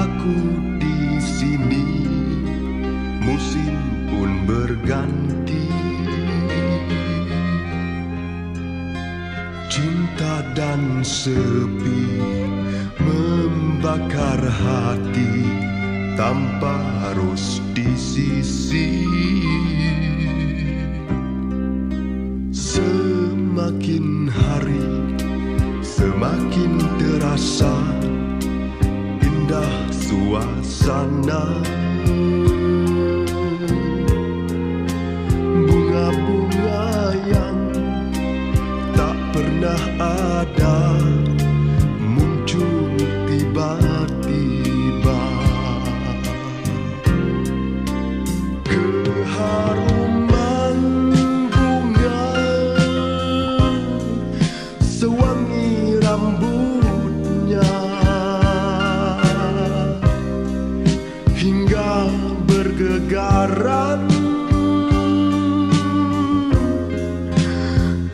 aku di sini, musim pun berganti. Cinta dan sepi membakar hati tanpa harus di sisi. Semakin hari semakin terasa indah suasana bergegaran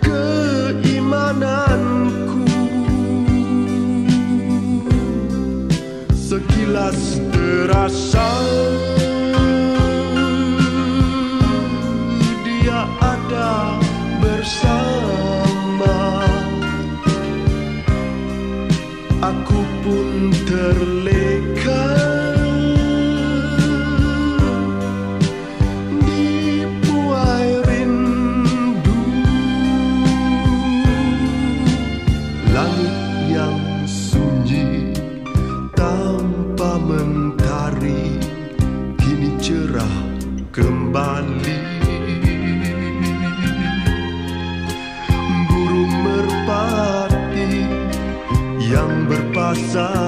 keimananku. Sekilas terasa. Dia ada bersama. Aku pun terleka tanpa mentari kini cerah kembali. Burung merpati yang berpasangan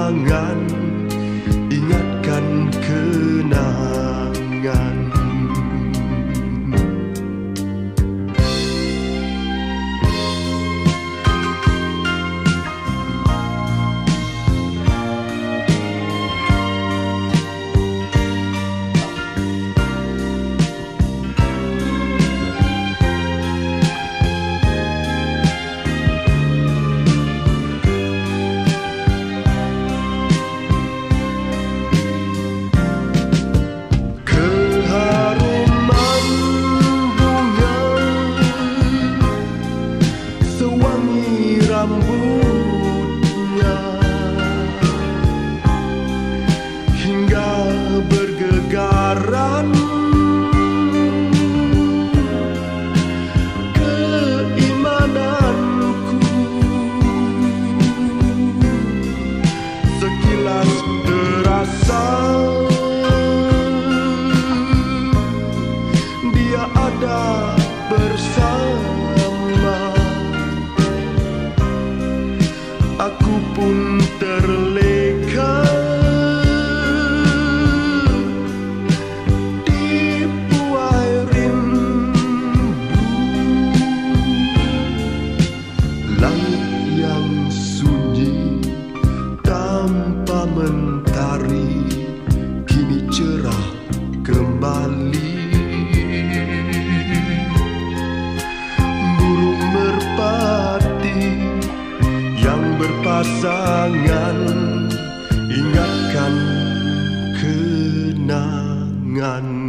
ngàn